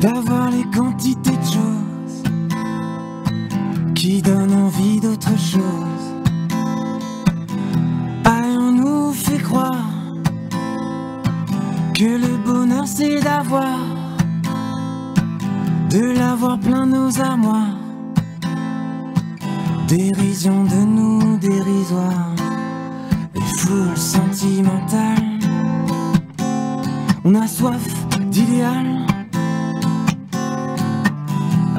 d'avoir les quantités de choses qui donnent envie d'autre chose. Allons nous fait croire que le bonheur c'est d'avoir, de l'avoir plein nos armoires, dérision de nous dérisoire, et foule sentimentale. On a soif d'idéal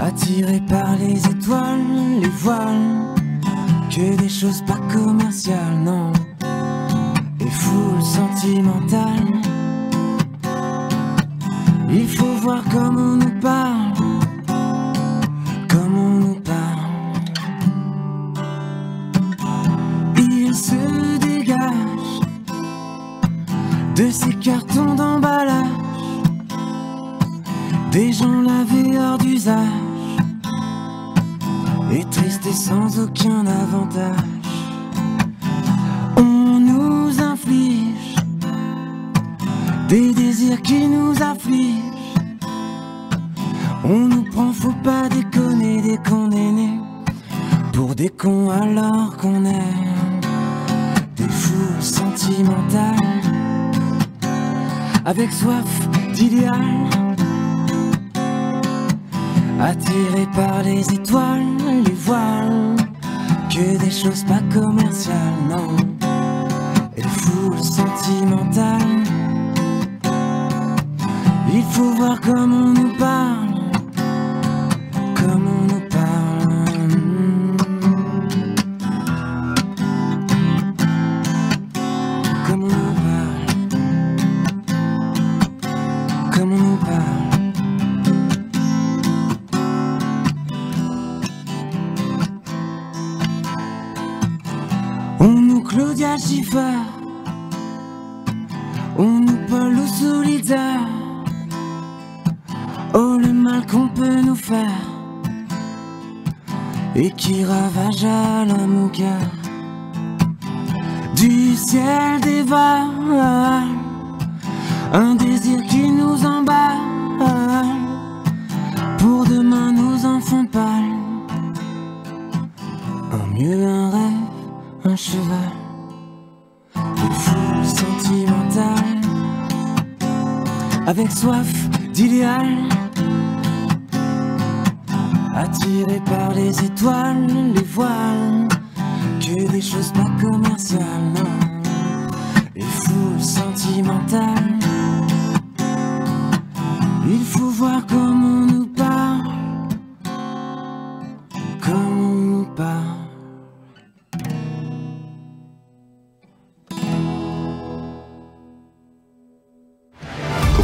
attiré par les étoiles, les voiles, que des choses pas commerciales, non, et foule sentimentale. Il faut voir comme on nous parle, comme on nous parle. Il se dégage de ces cartons d'emballage, des gens lavés hors d'usage, et sans aucun avantage. On nous inflige des désirs qui nous affligent. On nous prend, faut pas déconner, dès qu'on est né. Pour des cons alors qu'on est des fous sentimentales. Avec soif d'idéal. Attirés par les étoiles, les voiles. Que des choses pas commerciales, non. Et fous sentimentales. Il faut voir comme on On nous Claudia Schiffer, on nous Paul Solitaire. Oh le mal qu'on peut nous faire. Et qui ravage à au cœur Du ciel dévale Un désir qui nous emballe. Pour demain nos enfants pâles Un mieux un rêve, cheval. Des foules sentimentales Avec soif d'idéal. Attiré par les étoiles, les voiles, que des choses pas commerciales, et foule sentimentale. Il faut voir comme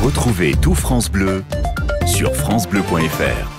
Retrouvez tout France Bleu sur francebleu.fr.